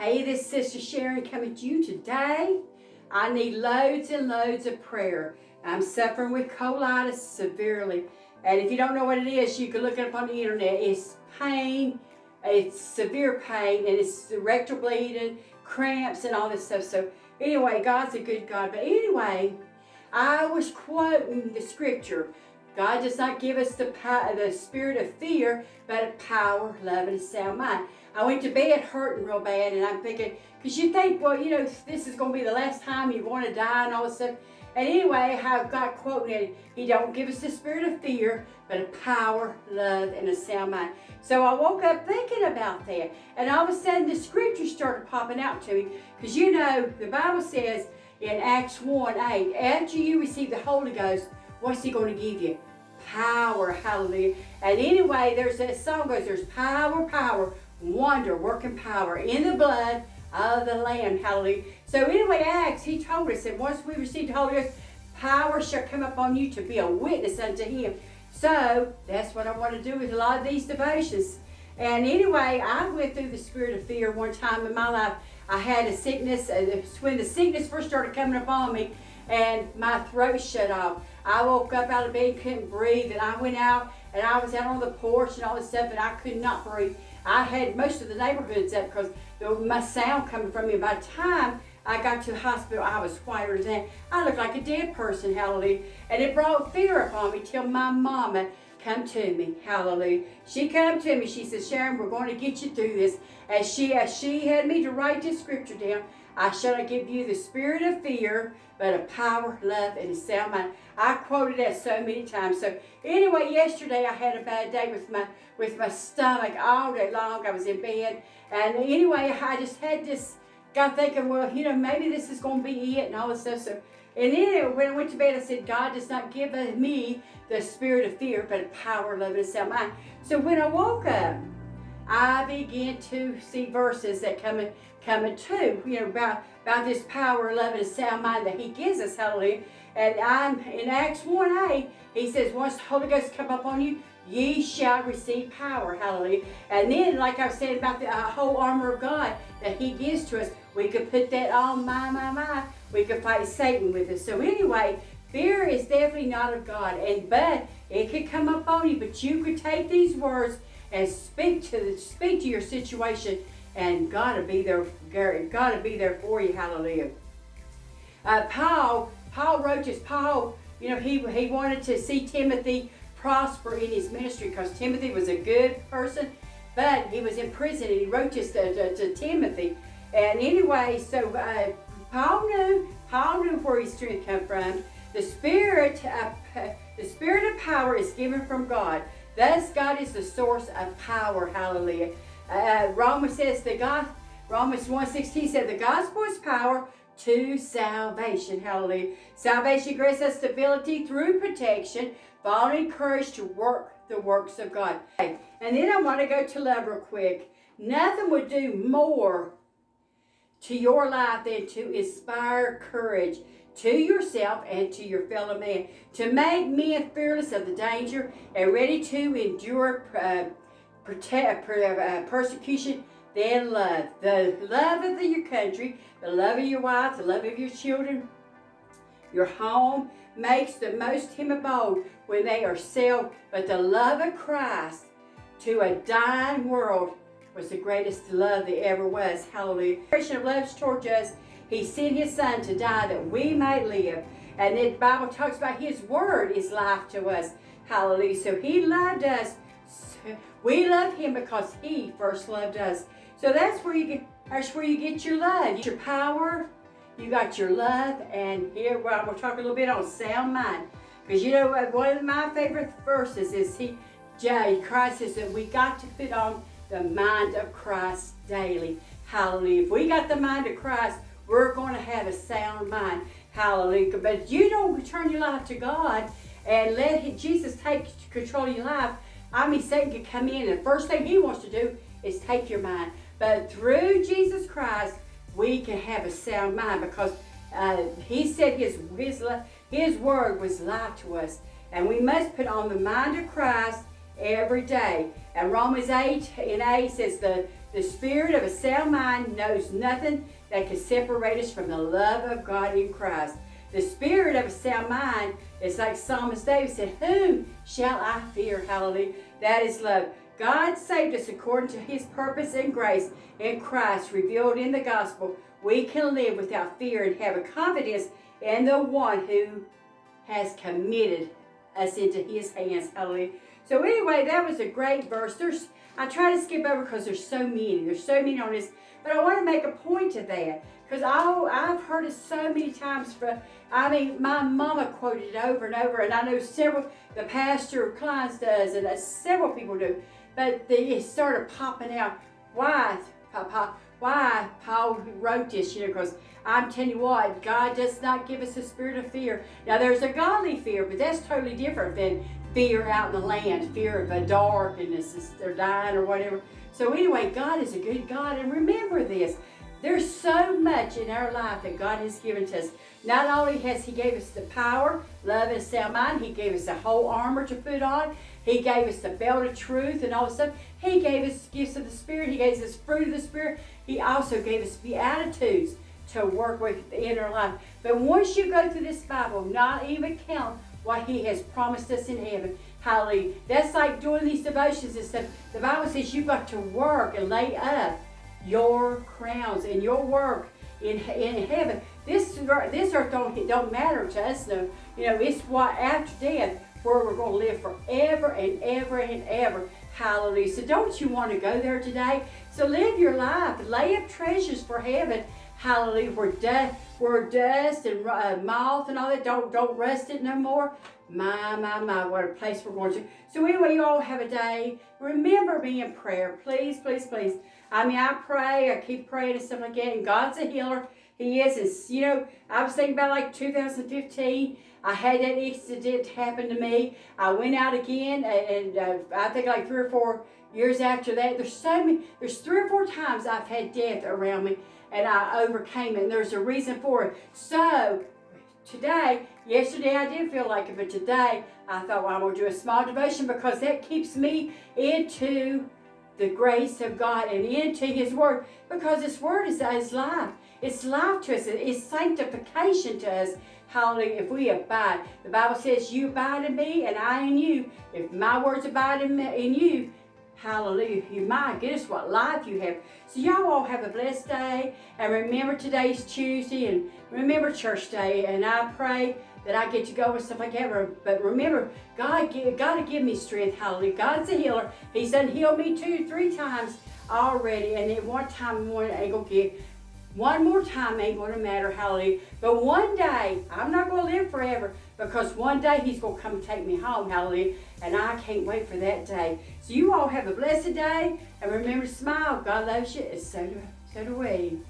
Hey, this Sister Sharon coming to you today. I need loads and loads of prayer. I'm suffering with colitis severely. And if you don't know what it is, you can look it up on the internet. It's pain, it's severe pain, and it's rectal bleeding, cramps, and all this stuff. So anyway, God's a good God. But anyway, I was quoting the scripture. God does not give us the, power, the spirit of fear, but of power, love, and a sound mind. I went to bed hurting real bad, and I'm thinking, because you think, well, you know, this is going to be the last time you're going to die and all this stuff. And anyway, I've got quoted, it. He don't give us the spirit of fear, but a power, love, and a sound mind. So I woke up thinking about that. And all of a sudden, the scriptures started popping out to me. Because you know, the Bible says in Acts 1 8, after you receive the Holy Ghost, what's He going to give you? Power, hallelujah. And anyway, there's that song goes, there's power, power, wonder, working power in the blood of the Lamb. Hallelujah. So anyway, Acts, he told us that once we receive the Holy Ghost, power shall come upon you to be a witness unto him. So that's what I want to do with a lot of these devotions. And anyway, I went through the spirit of fear one time in my life. I had a sickness, uh, when the sickness first started coming upon me, and my throat shut off. I woke up out of bed, couldn't breathe, and I went out, and I was out on the porch and all this stuff, and I could not breathe. I had most of the neighborhoods up because there was my sound coming from me. By the time I got to the hospital, I was whiter than. I looked like a dead person, hallelujah. And it brought fear upon me till my mama come to me, hallelujah. She come to me, she said, Sharon, we're going to get you through this. And she, as she had me to write this scripture down, I shall not give you the spirit of fear, but of power, love, and a sound mind. I quoted that so many times. So anyway, yesterday I had a bad day with my with my stomach all day long. I was in bed. And anyway, I just had this, got thinking, well, you know, maybe this is going to be it and all this stuff. So, and then when I went to bed, I said, God does not give me the spirit of fear, but of power, love, and a sound mind. So when I woke up, I began to see verses that come in, coming to, you know, about, about this power, love, and sound mind that he gives us, hallelujah. And I'm in Acts 1 8, he says, once the Holy Ghost come upon you, ye shall receive power. Hallelujah. And then, like I said about the uh, whole armor of God that he gives to us, we could put that on, my, my, my. We could fight Satan with it. So anyway, fear is definitely not of God. And but it could come up on you, but you could take these words and speak to the, speak to your situation, and God will be there. God will be there for you. Hallelujah. Uh, Paul, Paul wrote this. Paul, you know, he he wanted to see Timothy prosper in his ministry because Timothy was a good person, but he was in prison and he wrote this to, to, to Timothy. And anyway, so uh, Paul knew, Paul knew where his strength come from. The spirit, of, the spirit of power is given from God. Thus, God is the source of power. Hallelujah. Uh, Romans says the God, Romans 1.16 said the gospel is power to salvation. Hallelujah. Salvation grants us stability through protection Following courage to work the works of God. And then I want to go to love real quick. Nothing would do more to your life than to inspire courage to yourself and to your fellow man, to make men fearless of the danger and ready to endure uh, protect, uh, persecution than love. The love of the, your country, the love of your wife, the love of your children, your home, makes the most timid bold when they are self, but the love of Christ to a dying world was the greatest love that ever was. Hallelujah. The Expression of love towards us, He sent His Son to die that we might live. And the Bible talks about His Word is life to us. Hallelujah. So He loved us. We love Him because He first loved us. So that's where you get, that's where you get your love, your power, you got your love, and here well, we'll talk a little bit on sound mind. Because you know one of my favorite verses is he, Jay, Christ says that we got to put on the mind of Christ daily. Hallelujah. If we got the mind of Christ, we're going to have a sound mind. Hallelujah. But if you don't turn your life to God and let Jesus take control of your life, I mean, Satan can come in and the first thing he wants to do is take your mind. But through Jesus Christ, we can have a sound mind because uh, he said his, his, his word was life to us. And we must put on the mind of Christ every day. And Romans 8 and 8 says the The spirit of a sound mind knows nothing that can separate us from the love of God in Christ. The spirit of a sound mind is like Psalmist David said, Whom shall I fear? Hallelujah. That is love. God saved us according to his purpose and grace in Christ revealed in the gospel. We can live without fear and have a confidence in the one who has committed us into his hands. Hallelujah. So anyway, that was a great verse. There's I try to skip over because there's so many. There's so many on this. But I want to make a point of that. Because I've heard it so many times. For, I mean, my mama quoted it over and over. And I know several, the pastor Kleins does. And uh, several people do. But they, it started popping out. Why, Papa? Why Paul wrote this, you know, because I'm telling you what, God does not give us a spirit of fear. Now, there's a godly fear, but that's totally different than fear out in the land, fear of the darkness, they're dying or whatever. So anyway, God is a good God, and remember this. There's so much in our life that God has given to us. Not only has He gave us the power, love, and sound mind, He gave us the whole armor to put on. He gave us the belt of truth and all this stuff. He gave us gifts of the Spirit. He gave us fruit of the Spirit. He also gave us beatitudes to work with in our life. But once you go through this Bible, not even count what He has promised us in heaven. Hallelujah. That's like doing these devotions and stuff. The Bible says you've got to work and lay up your crowns and your work in, in heaven. This this earth don't, don't matter to us though. You know, it's what after death where we're going to live forever and ever and ever. Hallelujah. So don't you want to go there today? So live your life. Lay up treasures for heaven. Hallelujah. Where, dust, where dust and uh, moth and all that don't, don't rust it no more. My, my, my, what a place we're going to. So anyway, you all have a day. Remember me in prayer. Please, please, please. I mean, I pray. I keep praying and stuff like that. And God's a healer. He is. And, you know, I was thinking about like 2015. I had that accident happen to me. I went out again, and, and uh, I think like three or four years after that. There's so many. There's three or four times I've had death around me, and I overcame it. And there's a reason for it. So today, yesterday I did feel like it, but today I thought, well, I'm going to do a small devotion because that keeps me into the grace of God and into His Word because His Word is His life. It's life to us. It's sanctification to us. Hallelujah. If we abide, the Bible says, You abide in me and I in you. If my words abide in, you, hallelujah, you might. Guess what life you have. So, y'all all have a blessed day. And remember, today's Tuesday and remember church day. And I pray that I get to go and stuff like that. But remember, God, God to give me strength. Hallelujah. God's a healer. He's done healed me two, three times already. And at one time, one ain't going to get one more time ain't going to matter, hallelujah. But one day, I'm not going to live forever because one day he's going to come and take me home, hallelujah. And I can't wait for that day. So you all have a blessed day and remember to smile. God loves you, and so do, so do we.